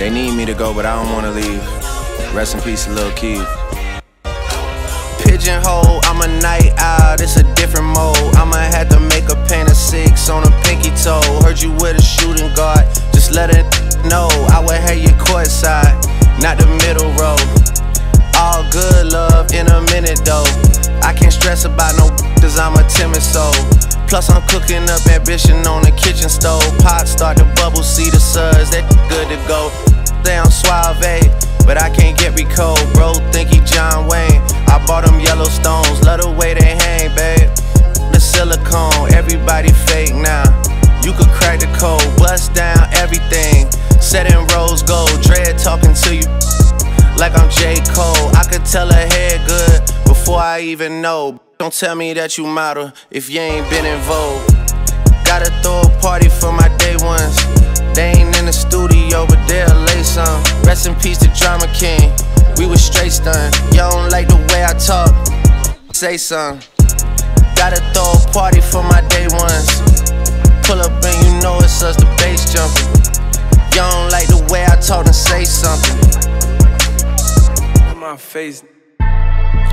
They need me to go, but I don't wanna leave. Rest in peace, Lil Keed. Pigeonhole, I'm a night owl, it's a different mode. I'ma have to make a paint of six on a pinky toe. Heard you with a shooting guard, just let it know. I would have you courtside, not the middle row. All good love in a minute though. I can't stress about no cause I'm a timid soul. Plus I'm cooking up ambition on the kitchen stove. Pot start to bubble, see the suds, that good to go. Everybody fake now. You could crack the code, bust down everything. Set in rose gold, dread talking to you like I'm J. Cole. I could tell her head good before I even know. Don't tell me that you model if you ain't been in vogue. Gotta throw a party for my day ones. They ain't in the studio, but they'll lay some. Rest in peace to Drama King. We was straight stunned. Y'all don't like the way I talk. Say some. Gotta throw a party for my don't like the way I talk and say something. my face.